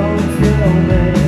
don't kill me